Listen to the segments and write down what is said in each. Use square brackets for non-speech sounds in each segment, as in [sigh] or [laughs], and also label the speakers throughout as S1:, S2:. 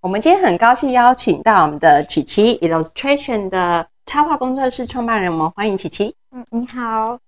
S1: 我们今天很高兴邀请到我们的琪琪 Illustration 的插画工作室创办人，我们欢迎琪琪。
S2: 嗯，你好，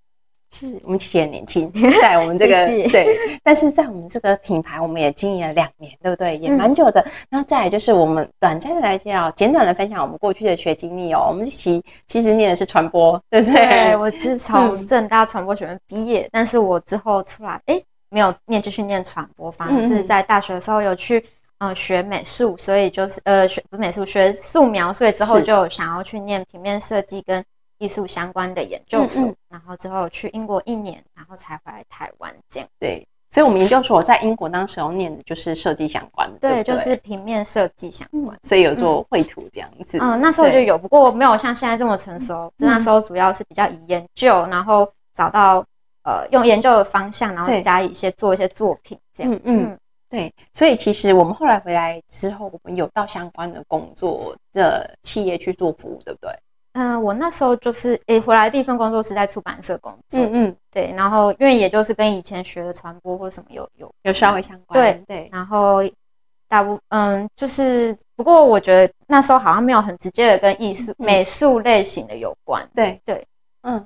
S1: 是我们琪琪很年轻，[laughs] 在我们这个对，但是在我们这个品牌，我们也经营了两年，对不对？也蛮久的。然后再来就是我们短暂的来介绍，简短的分享我们过去的学经历哦。我们琪其实念的是传播，对不
S2: 对
S1: 对？
S2: 我自从正大传播学院毕业，但是我之后出来，哎，没有念继续念传播，反而是在大学的时候有去呃学美术，所以就是呃学不是美术学素描，所以之后就想要去念平面设计跟艺术相关的研究所，
S1: 嗯嗯
S2: 然后之后去英国一年，然后才回来台湾这样。
S1: 对，所以我们研究所在英国当时候念的就是设计相关的，对
S2: 对，
S1: 对，
S2: 就是平面设计相关。
S1: 所以有做绘图这样子。
S2: 嗯，那时候就有，不过没有像现在这么成熟。
S1: 嗯
S2: 那时候主要是比较以研究，然后找到呃用研究的方向，然后加以一些做一些作品这样。
S1: 嗯嗯，对，所以其实我们后来回来之后，我们有到相关的工作的企业去做服务，对不对？
S2: 嗯、我那时候就是诶、回来第一份工作是在出版社工作，
S1: 嗯，
S2: 对，然后因为也就是跟以前学的传播或什么有有，
S1: 有稍微相关。
S2: 对
S1: 对，
S2: 然后大部嗯就是不过我觉得那时候好像没有很直接的跟艺术、
S1: 嗯
S2: 美术类型的有关。
S1: 对
S2: 对，
S1: 嗯，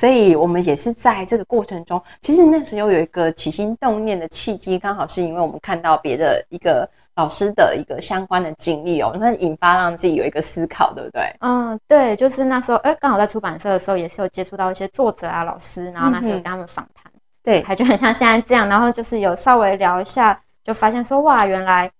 S1: 所以我们也是在这个过程中，其实那时候有一个起心动念的契机，刚好是因为我们看到别的一个老师的一个相关的经历哦，那引发让自己有一个思考，对不对？
S2: 嗯，对，就是那时候，哎，刚好在出版社的时候，也是有接触到一些作者啊、老师，然后那时候跟他们访谈，
S1: 对，
S2: 还就很像现在这样，然后就是有稍微聊一下，就发现说，哇，原来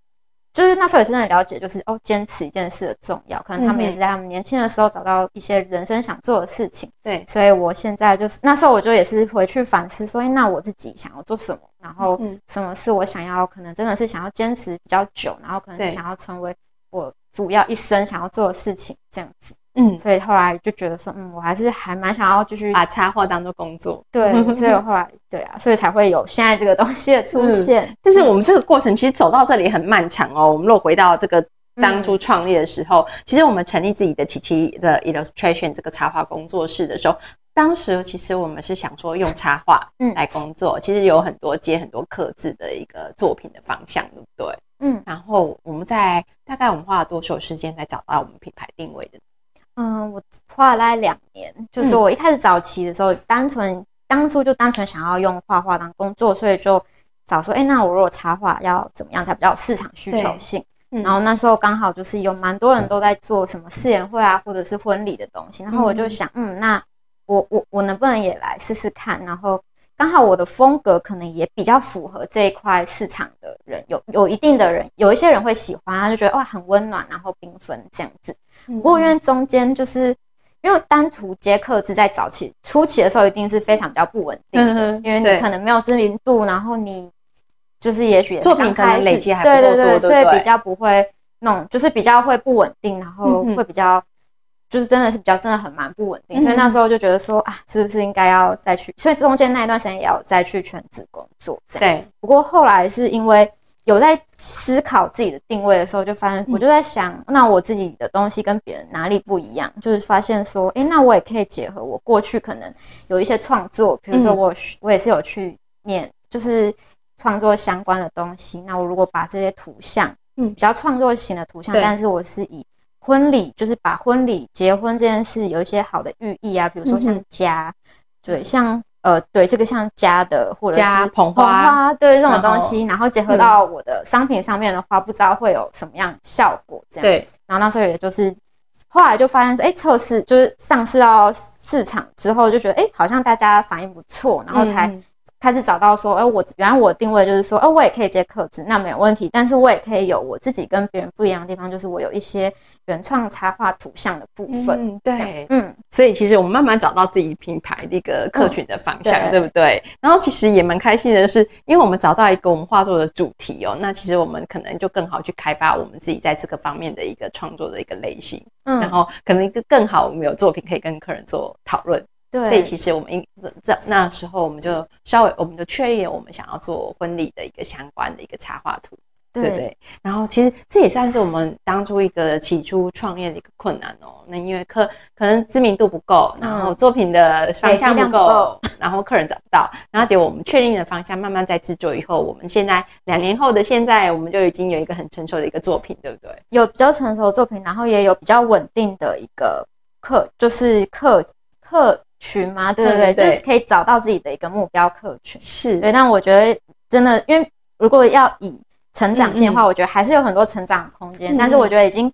S2: 就是那时候也是真的了解，就是哦，坚持一件事的重要，可能他们也是在他们年轻的时候找到一些人生想做的事情，
S1: 对，
S2: 所以我现在就是那时候我就也是回去反思说，哎，那我自己想要做什么，然后
S1: 嗯
S2: 什么是我想要，可能真的是想要坚持比较久，然后可能想要成为我主要一生想要做的事情，这样子。
S1: 嗯，
S2: 所以后来就觉得说，嗯，我还是还蛮想要继续
S1: 把插画当做工作。
S2: 对，[laughs] 所以我后来对啊，所以才会有现在这个东西的出现。
S1: 但是我们这个过程其实走到这里很漫长哦。我们若回到这个当初创立的时候，其实我们成立自己的琪琪的 illustration 这个插画工作室的时候，当时其实我们是想说用插画
S2: 嗯
S1: 来工作，其实有很多接很多刻字的一个作品的方向，对不对？
S2: 嗯
S1: 然后我们在大概我们花了多久时间才找到我们品牌定位的？
S2: 嗯，我画了大概两年，就是
S1: 嗯
S2: 我一开始早期的时候，单纯当初就单纯想要用画画当工作，所以就找说，哎，那我如果插画要怎么样才比较有市场需求性？
S1: 嗯
S2: 然后那时候刚好就是有蛮多人都在做什么誓言会啊，或者是婚礼的东西，然后我就想，嗯，那我我我能不能也来试试看？然后刚好我的风格可能也比较符合这一块市场的人，有有一定的人，有一些人会喜欢，他就觉得哇很温暖，然后缤纷这样子。
S1: 不
S2: 不过因为中间就是因为单图接客制在早期初期的时候一定是非常比较不稳定的，
S1: 嗯
S2: 因为你可能没有知名度，然后你就是也许
S1: 作品可能累积还不够
S2: 对对对，所以比较不会弄，就是比较会不稳定，然后会比较。就是真的是比较真的很蛮不稳定，所以
S1: 嗯
S2: 那时候就觉得说啊，是不是应该要再去？所以中间那一段时间也要再去全职工作。
S1: 对，
S2: 不过后来是因为有在思考自己的定位的时候，就发现
S1: 嗯
S2: 我就在想，那我自己的东西跟别人哪里不一样？就是发现说，诶，那我也可以结合我过去可能有一些创作，比如说
S1: 嗯
S2: 我我也是有去念，就是创作相关的东西。那我如果把这些图像，
S1: 嗯
S2: 比较创作型的图像，但是我是以婚礼，就是把婚礼、结婚这件事有一些好的寓意啊，比如说像家，对，像呃，对这个像家的或者
S1: 家
S2: 是
S1: 捧花。
S2: 花，对这种东西，然后结合
S1: 嗯
S2: 到我的商品上面的话，不知道会有什么样效果这样。
S1: 对，
S2: 然后那时候也就是后来就发现说，哎，测试就是上市到市场之后，就觉得哎，好像大家反应不错，然后才
S1: 嗯
S2: 开始找到说，哎，我原来我的定位就是说，哎，我也可以接客制，那没有问题，但是我也可以有我自己跟别人不一样的地方，就是我有一些原创插画图像的部分。
S1: 嗯，对，
S2: 嗯，
S1: 所以其实我们慢慢找到自己品牌的一个客群的方向，
S2: 嗯对
S1: 对不对？然后其实也蛮开心的是，因为我们找到一个我们画作的主题哦，那其实我们可能就更好去开发我们自己在这个方面的一个创作的一个类型，
S2: 嗯
S1: 然后可能一个更好，我们有作品可以跟客人做讨论。
S2: 对，
S1: 所以其实我们应这那时候我们就稍微我们就确立了我们想要做婚礼的一个相关的一个插画图。对不对？然后其实这也算是我们当初一个起初创业的一个困难哦。那因为客可能知名度不够，然后作品的方向不够，然后客人找不到，然后结果我们确定的方向，慢慢在制作以后，我们现在两年后的现在，我们就已经有一个很成熟的一个作品，对不对？
S2: 有比较成熟的作品，然后也有比较稳定的一个客，就是客客群嘛，对不对？就是可以找到自己的一个目标客群。
S1: 是
S2: 对，但我觉得真的，因为如果要以成长性的话，我觉得还是有很多成长空间。但是我觉得已经，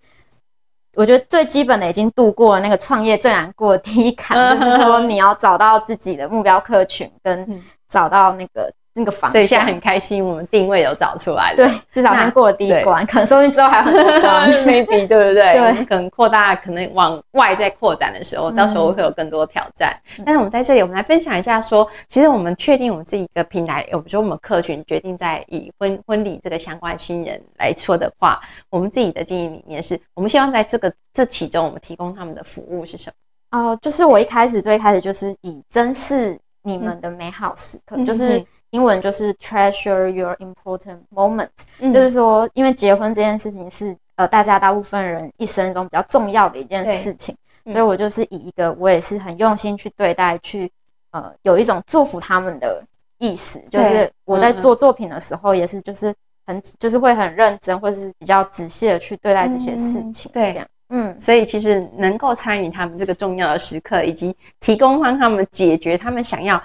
S2: 我觉得最基本的已经度过了那个创业最难过的第一坎，就是说你要找到自己的目标客群，跟找到那个。那个房，
S1: 所以现在很开心，我们定位有找出来了。
S2: 对，至少先过了第一关，可能说明之后还有很多关，[laughs]
S1: maybe 对不对？对，可能扩大，可能往外在扩展的时候，到时候会有更多挑战。但是我们在这里，我们来分享一下，说其实我们确定我们自己一个平台，我们说我们客群决定在以婚婚礼这个相关新人来说的话，我们自己的经营理念是，我们希望在这个这其中，我们提供他们的服务是什么？
S2: 哦，就是我一开始最开始就是以珍视你们的美好时刻，就是。英文就是 treasure your important moment，就是说，因为结婚这件事情是呃大家大部分人一生中比较重要的一件事情，所以我就是以一个我也是很用心去对待，去呃有一种祝福他们的意思，就是我在做作品的时候也是就是很就是会很认真或者是比较仔细的去对待这些事情，
S1: 对，这样，嗯，所以其实能够参与他们这个重要的时刻，以及提供帮他们解决他们想要。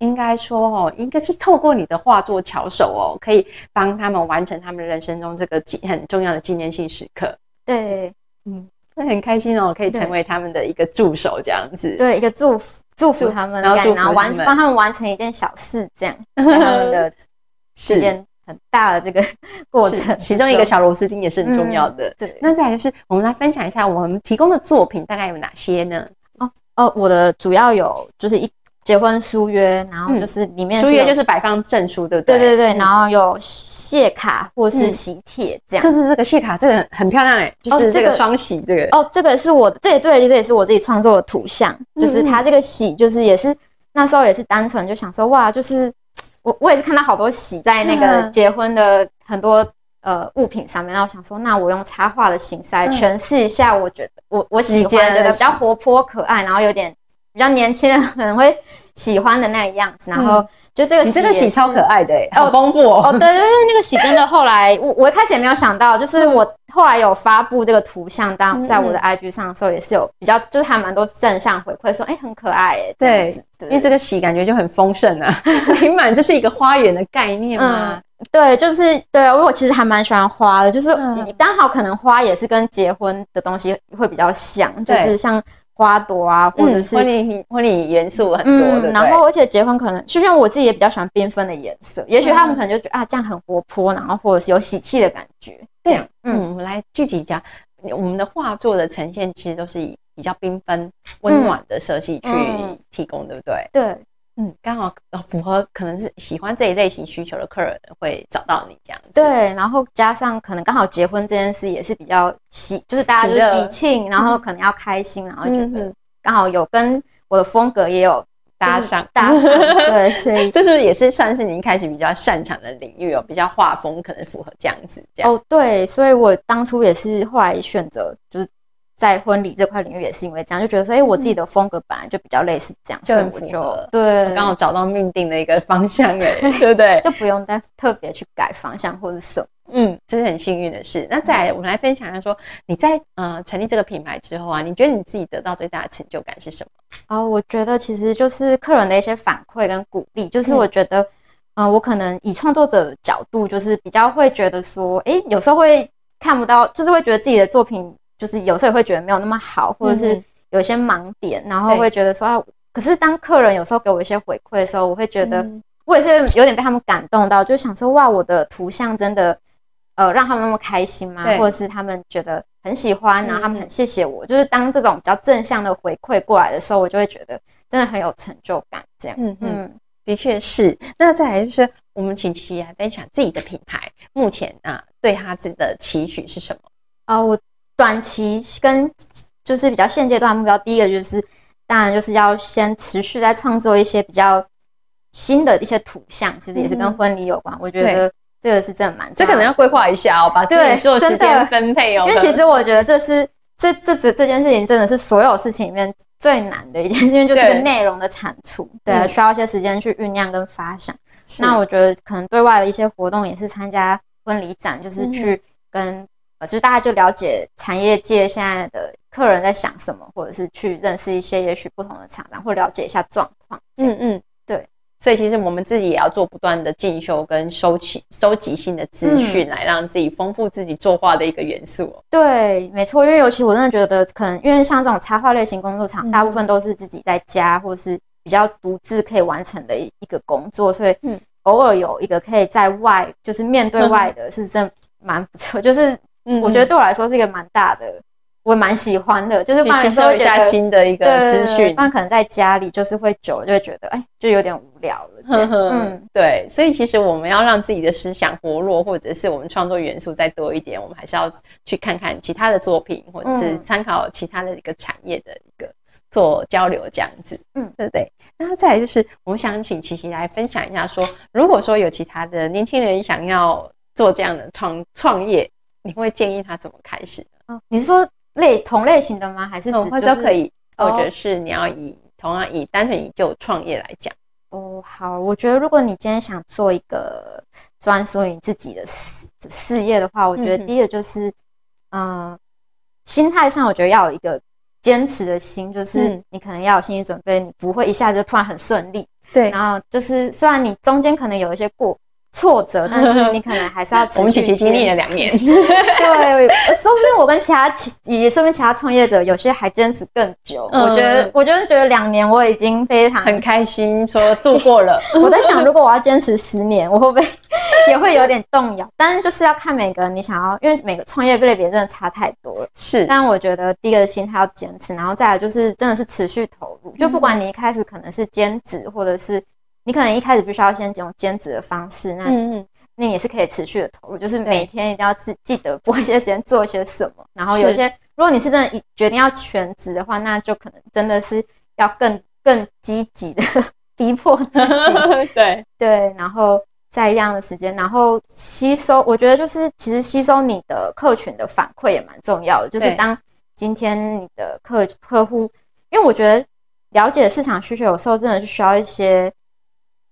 S1: 应该说哦，应该是透过你的画作巧手哦，可以帮他们完成他们人生中这个纪很重要的纪念性时刻。
S2: 对，
S1: 嗯，那很开心哦，可以成为他们的一个助手这样子。
S2: 对，一个祝福，祝福他们，然后然后完帮他们完成一件小事，这样 [laughs] 他们的时间很大的这个过程，
S1: 其中一个小螺丝钉也是很重要的。
S2: 对，
S1: 那再来就是我们来分享一下我们提供的作品大概有哪些呢？
S2: 哦哦，我的主要有就是一。结婚书约，然后就是里面
S1: 书约就是摆放证书，对不对？
S2: 对对对，然后有谢卡或是喜帖这样。
S1: 就是这个谢卡，这个很漂亮哎，就是这个双喜这个。
S2: 哦，这个是我这也对，这也是我自己创作的图像，就是它这个喜，就是也是那时候也是单纯就想说哇，就是 [tsk] 我我也是看到好多喜在那个结婚的很多呃物品上面，然后想说那我用插画的形式来诠释一下，我觉得我我喜欢，觉得比较活泼可爱，然后有点。比较年轻人可能会喜欢的那个样子，然后就这个
S1: 你这个喜超可爱的，好丰富哦。
S2: 哦，对对对，那个喜真的后来我我一开始也没有想到，就是我后来有发布这个图像，当在我的 IG 上的时候，也是有比较就是还蛮多正向回馈，说哎很可爱哎。
S1: 对，因为这个喜感觉就很丰盛啊，[laughs] 美满，这是一个花园的概念吗？
S2: 对，就是对，因为我其实还蛮喜欢花的，就是刚好可能花也是跟结婚的东西会比较像，就是像。花朵啊，或者是
S1: 婚礼婚礼元素很多的，
S2: 然后而且结婚可能，就像我自己也比较喜欢缤纷的颜色，也许他们可能就觉得啊，这样很活泼，然后或者是有喜气的感觉。
S1: 这样，嗯，我们来具体讲，我们的画作的呈现其实都是以比较缤纷、温暖的色系去提供，对不对？
S2: 对。
S1: 嗯，刚好符合可能是喜欢这一类型需求的客人会找到你这样子。
S2: 对，然后加上可能刚好结婚这件事也是比较喜，就是大家就喜庆，然后可能要开心，然后觉得刚好有跟我的风格也有
S1: 搭上，
S2: 搭上。对，所以 [laughs]
S1: 这是不是也是算是您开始比较擅长的领域哦？比较画风可能符合这样子。哦，
S2: 对，所以我当初也是后来选择就是。在婚礼这块领域也是因为这样，就觉得说，哎，我自己的风格本来就比较类似这样，
S1: 所以我就。
S2: 对，
S1: 刚好找到命定的一个方向，哎，对不对？
S2: 就不用再特别去改方向或者什么。
S1: 嗯，这是很幸运的事。那再来，我们来分享一下，说你在呃成立这个品牌之后啊，你觉得你自己得到最大的成就感是什么？
S2: 哦，我觉得其实就是客人的一些反馈跟鼓励。就是我觉得，嗯，我可能以创作者的角度，就是比较会觉得说，哎，有时候会看不到，就是会觉得自己的作品。就是有时候也会觉得没有那么好，或者是有一些盲点，然后会觉得说啊，可是当客人有时候给我一些回馈的时候，我会觉得我也是有点被他们感动到，就想说哇，我的图像真的呃让他们那么开心吗？或者是他们觉得很喜欢，然后他们很谢谢我。就是当这种比较正向的回馈过来的时候，我就会觉得真的很有成就感。这样，嗯
S1: 嗯，的确是。那再来就是我们请琪琪来分享自己的品牌，目前啊对他自己的期许是什么
S2: 啊？我。短期跟就是比较现阶段目标，第一个就是当然就是要先持续在创作一些比较新的一些图像，其实也是跟婚礼有关。我觉得这个是真的蛮，
S1: 这可能要规划一下哦，把自己所有时间分配哦。
S2: 因为其实我觉得这是这这这这件事情真的是所有事情里面最难的一件事，因为就是个内容的产出，对啊，需要一些时间去酝酿跟发想。那我觉得可能对外的一些活动也是参加婚礼展，就是去跟呃，就是大家就了解产业界现在的客人在想什么，或者是去认识一些也许不同的厂商，或了解一下状况。嗯嗯。
S1: 对所以其实我们自己也要做不断的进修跟收集收集新的资讯，来让自己丰富自己作画的一个元素。
S2: 对，没错，因为尤其我真的觉得，可能因为像这种插画类型工作场，大部分都是自己在家或是比较独自可以完成的一一个工作，所以偶尔有一个可以在外，就是面对外的，是真蛮不错。就是我觉得对我来说是一个蛮大的。我蛮喜欢的，就是
S1: 吸收一下新的一个资讯。
S2: 那可能在家里就是会久了就会觉得，哎，就有点无聊了。
S1: 嗯，对。所以其实我们要让自己的思想活络，或者是我们创作元素再多一点，我们还是要去看看其他的作品，或者是参考其他的一个产业的一个做交流这样子。嗯，对不对？那再来就是，我们想请琪琪来分享一下，说如果说有其他的年轻人想要做这样的创创业，你会建议他怎么开始
S2: 嗯？你是说？类同类型的吗？还是
S1: 或者可以，或者是你要以同样以单纯以就创业来讲
S2: 哦。好，我觉得如果你今天想做一个专属于自己的事事业的话，我觉得第一个就是，嗯，心态上我觉得要有一个坚持的心，就是你可能要有心理准备，你不会一下子就突然很顺利。
S1: 对，
S2: 然后就是虽然你中间可能有一些过。挫折，但是 [laughs] 你可能还是要。
S1: 我们其实经历了两年，[laughs]
S2: 对，说不定我跟其他其也说明其他创业者有些还坚持更久。我觉得，我觉得觉得两年我已经非常
S1: 很开心，说度过了。[laughs]
S2: 我在想，如果我要坚持十年，我会不会也会有点动摇？但是就是要看每个人你想要，因为每个创业类别真的差太多了。
S1: 是，
S2: 但我觉得第一个心态要坚持，然后再来就是真的是持续投入。就不管你一开始可能是兼职，或者是。你可能一开始必须要先用兼职的方式，那那也是可以持续的投入，就是每天一定要记记得拨一些时间做些什么。然后有些，如果你是真的决定要全职的话，那就可能真的是要更更积极的 [laughs] 逼迫自己。[laughs]
S1: 对
S2: 对，然后在一样的时间，然后吸收。我觉得就是其实吸收你的客群的反馈也蛮重要的。就是当今天你的客客户，因为我觉得了解市场需求，有时候真的是需要一些。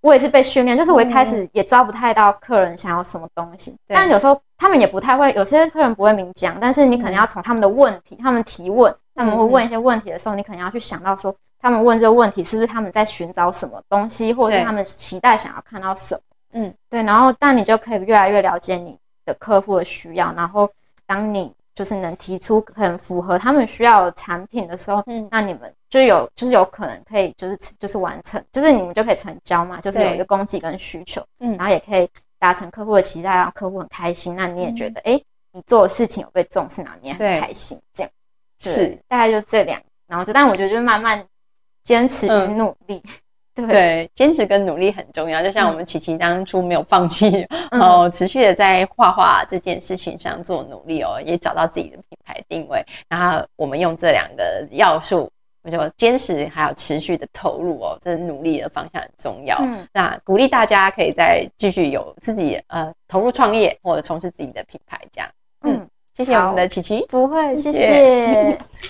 S2: 我也是被训练，就是我一开始也抓不太到客人想要什么东西，但有时候他们也不太会，有些客人不会明讲，但是你可能要从他们的问题，他们提问，他们会问一些问题的时候，你可能要去想到说，他们问这个问题是不是他们在寻找什么东西，或者是他们期待想要看到什么？嗯，对，然后但你就可以越来越了解你的客户的需要，然后当你就是能提出很符合他们需要的产品的时候，嗯，那你们。就有就是有可能可以就是就是完成，就是你们就可以成交嘛，就是有一个供给跟需求，嗯，然后也可以达成客户的期待，让客户很开心。那你也觉得，哎，你做的事情有被重视，然后你也很开心，这样是大概就这两，然后就但我觉得就是慢慢坚持与努力，
S1: 对，坚持跟努力很重要。就像我们琪琪当初没有放弃，[laughs] 哦，持续的在画画这件事情上做努力哦，也找到自己的品牌定位。然后我们用这两个要素。我就坚持，还有持续的投入哦，这努力的方向很重要。嗯，那鼓励大家可以再继续有自己呃投入创业或者从事自己的品牌，这样。嗯，谢谢我们的琪琪，
S2: 不会，谢谢。[laughs]